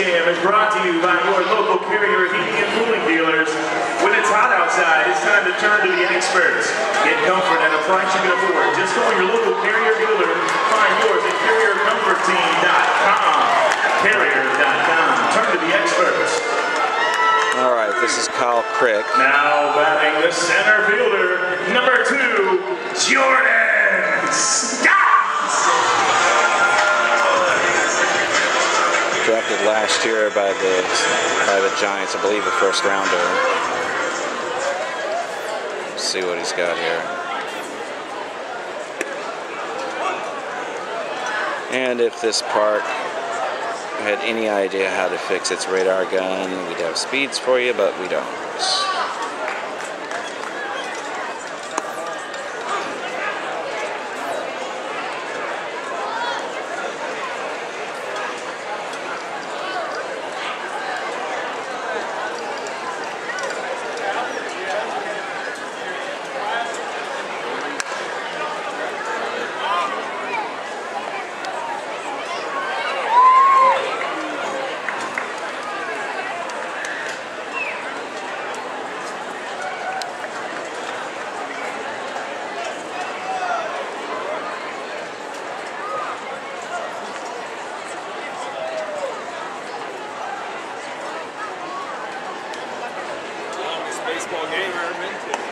Cam is brought to you by your local carrier heating and cooling dealers. When it's hot outside, it's time to turn to the experts. Get comfort at a price you can afford. Just call your local carrier dealer. Find yours at carriercomfortteam.com. Carrier.com. Turn to the experts. All right, this is Kyle Crick. Now batting the center fielder, number two, Jordan Drafted last year by the by the Giants, I believe, a first rounder. Let's see what he's got here. And if this park had any idea how to fix its radar gun, we'd have speeds for you, but we don't. basketball game ever been to.